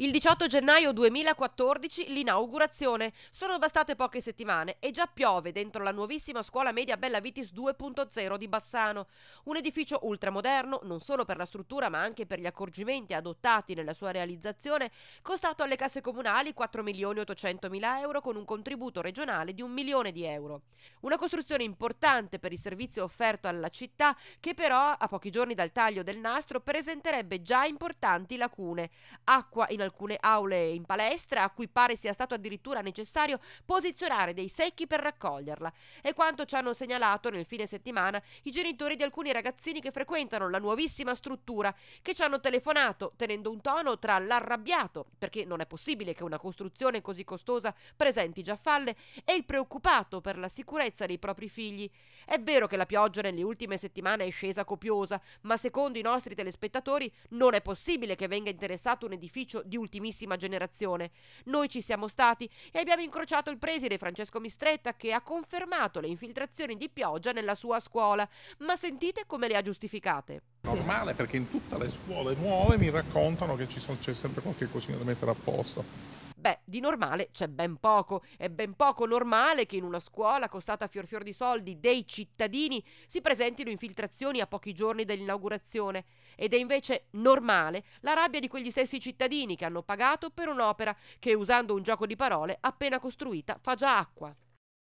Il 18 gennaio 2014 l'inaugurazione. Sono bastate poche settimane e già piove dentro la nuovissima scuola media Bella Vitis 2.0 di Bassano. Un edificio ultramoderno non solo per la struttura ma anche per gli accorgimenti adottati nella sua realizzazione, costato alle casse comunali 4 milioni 800 mila euro con un contributo regionale di un milione di euro. Una costruzione importante per il servizio offerto alla città che però a pochi giorni dal taglio del nastro presenterebbe già importanti lacune. Acqua in alcune aule in palestra a cui pare sia stato addirittura necessario posizionare dei secchi per raccoglierla. È quanto ci hanno segnalato nel fine settimana i genitori di alcuni ragazzini che frequentano la nuovissima struttura, che ci hanno telefonato tenendo un tono tra l'arrabbiato, perché non è possibile che una costruzione così costosa presenti già falle, e il preoccupato per la sicurezza dei propri figli. È vero che la pioggia nelle ultime settimane è scesa copiosa, ma secondo i nostri telespettatori non è possibile che venga interessato un edificio di ultimissima generazione. Noi ci siamo stati e abbiamo incrociato il preside Francesco Mistretta che ha confermato le infiltrazioni di pioggia nella sua scuola, ma sentite come le ha giustificate. Normale perché in tutte le scuole nuove mi raccontano che c'è sempre qualche cosina da mettere a posto. Beh, di normale c'è ben poco. È ben poco normale che in una scuola costata fior fior di soldi dei cittadini si presentino infiltrazioni a pochi giorni dell'inaugurazione. Ed è invece normale la rabbia di quegli stessi cittadini che hanno pagato per un'opera che, usando un gioco di parole, appena costruita fa già acqua.